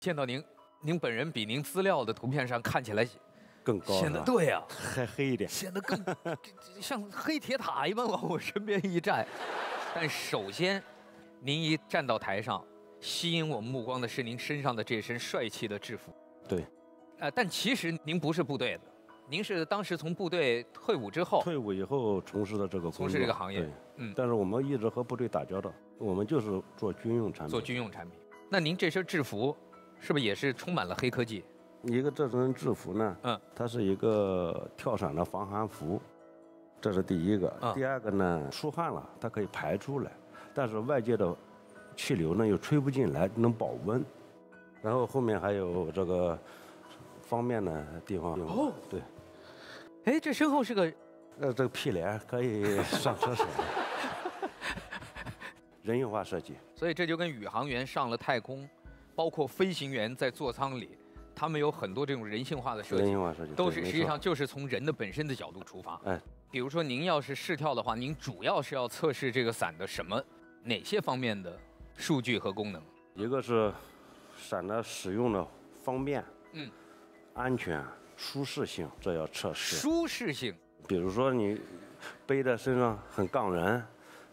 见到您，您本人比您资料的图片上看起来更高，显得对呀、还黑一点。显得更像黑铁塔一般往我身边一站。但首先，您一站到台上，吸引我目光的是您身上的这身帅气的制服。对，呃，但其实您不是部队的，您是当时从部队退伍之后，退伍以后从事的这个工作从事这个行业，嗯，但是我们一直和部队打交道，我们就是做军用产品。做军用产品。那您这身制服，是不是也是充满了黑科技？一个这身制服呢，嗯，它是一个跳伞的防寒服，这是第一个。嗯第二个呢，出汗了它可以排出来，但是外界的气流呢又吹不进来，能保温。然后后面还有这个方便的地方。哦对，哎，这身后是个呃，这个屁帘可以上厕所，人性化设计。所以这就跟宇航员上了太空，包括飞行员在座舱里，他们有很多这种人性化的设计人性，化设计都是实际上就是从人的本身的角度出发。哎，比如说您要是试跳的话，您主要是要测试这个伞的什么哪些方面的数据和功能？一个是伞的使用的方便，嗯，安全、舒适性，这要测试。舒适性，比如说你背在身上很杠人，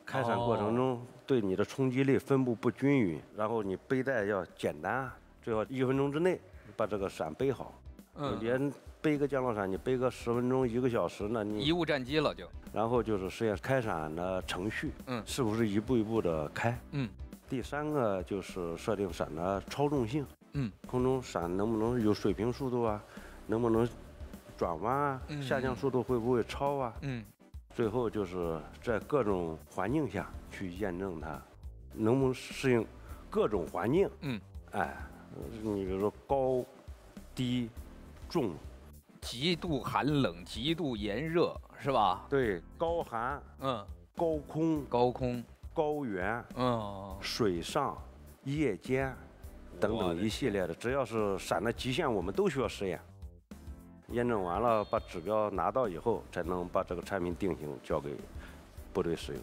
开伞过程中对你的冲击力分布不均匀，然后你背带要简单，最好一分钟之内把这个伞背好。嗯你连背个降落伞，你背个十分钟、一个小时呢，你贻误战机了就，然后就是实验开伞的程序，嗯是不是一步一步的开？嗯第三个就是设定伞的操纵性，嗯，空中伞能不能有水平速度啊？能不能转弯啊？嗯下降速度会不会超啊？嗯，最后就是在各种环境下去验证它能不能适应各种环境。嗯，哎，你比如说高、低、重，极度寒冷，极度炎热，是吧？对，高寒、嗯，高空、高空，高原、嗯，水上、夜间等等一系列的，只要是闪的极限，我们都需要试验。验证完了，把指标拿到以后，才能把这个产品定型交给部队使用。